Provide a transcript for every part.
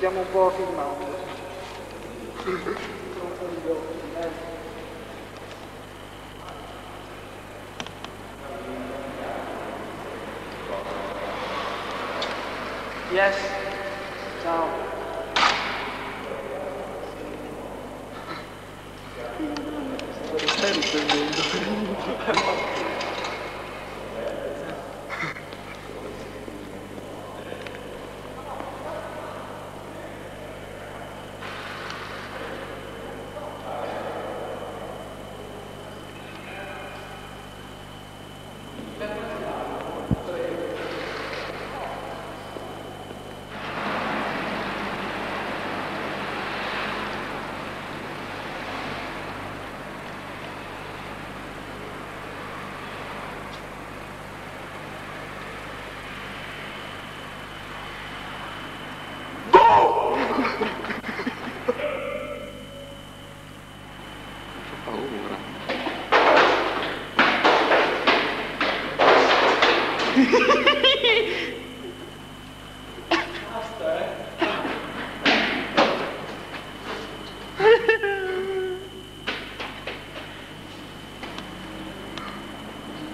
Stiamo un po' filmando. Eh. Yes. Ciao. Stai riprendendo.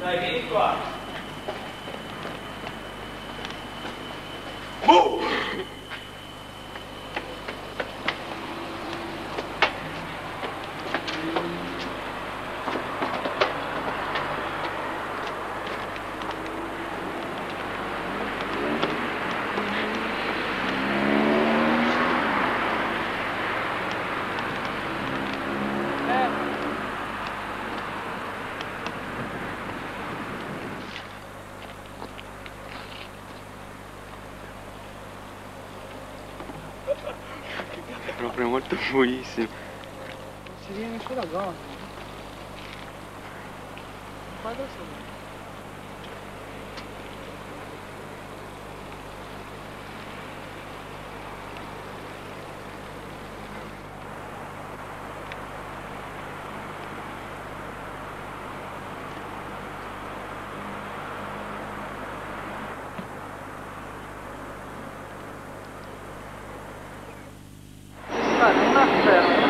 Dai, vieni qua. Proprio molto buonissimo. Non si viene sulla gonna. Qua adesso Dai, non è fermo,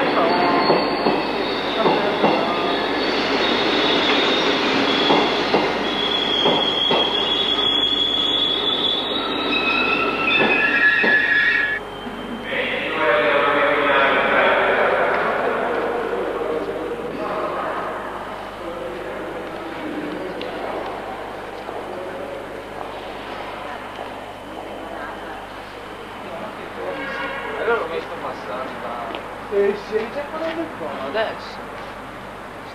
è Allora l'ho visto passare ma... E sei già parlando il po'? Adesso?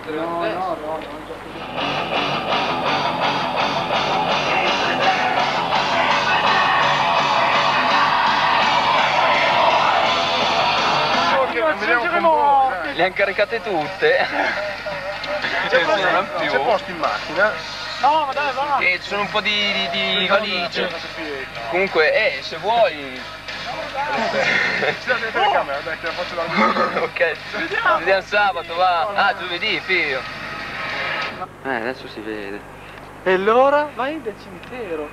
No, no, no, no, non già finito. Le hanno caricate tutte. Ce ne sono più. C'è posto in macchina? No, ma dai, va! E ci sono un po' di, di, di valigie. Comunque, eh, se vuoi... Telecamera, dai che la faccio la ok, ci vediamo sabato, va. Ah, giovedì, figlio. Eh, adesso si vede. E allora vai del cimitero.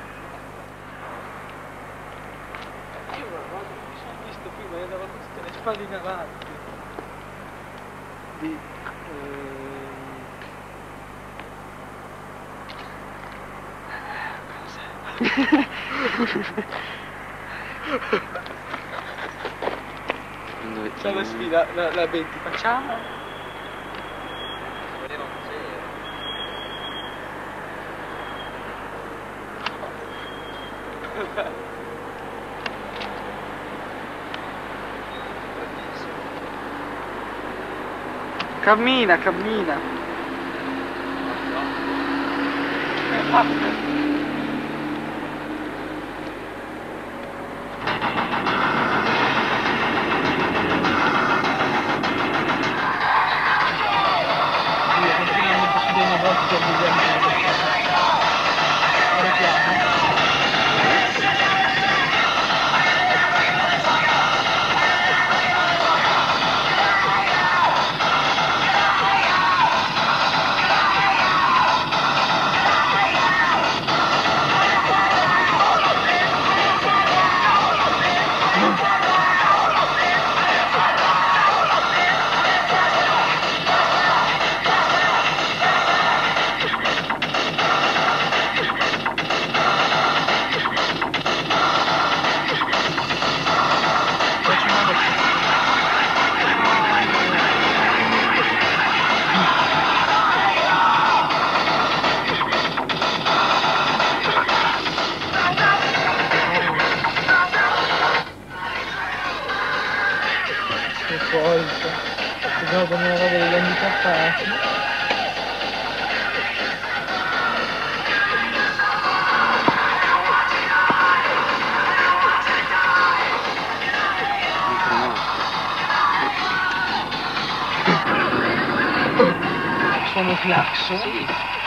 Io una volta mi sono visto prima e andavo con le spalle in avanti. Di... ehm, Dove- C'è la sfida, la, la 20, facciamo? Cammina, cammina. Gracias, Dopo nella roba degli anni passati. Sono clacson?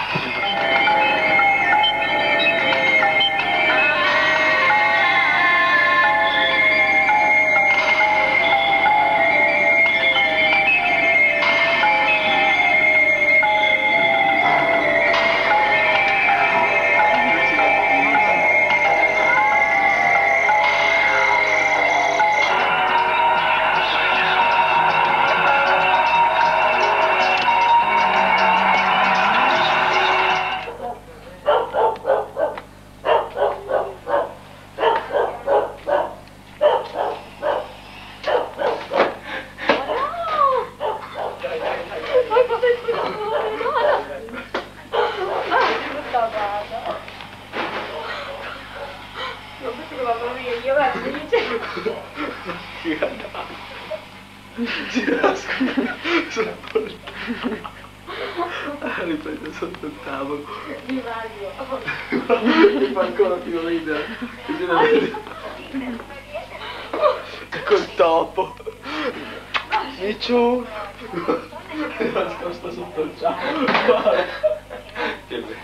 Sulla porta. Ah, riprende sotto il tavolo. Mi fa ancora più ridere. Col topo. Micciu. È nascosto sotto il tavolo. Che bello.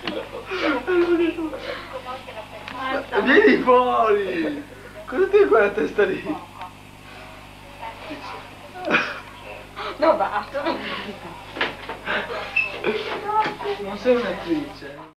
Vieni fuori! Cosa ti quella testa lì? No, basta. Non sei un'attrice.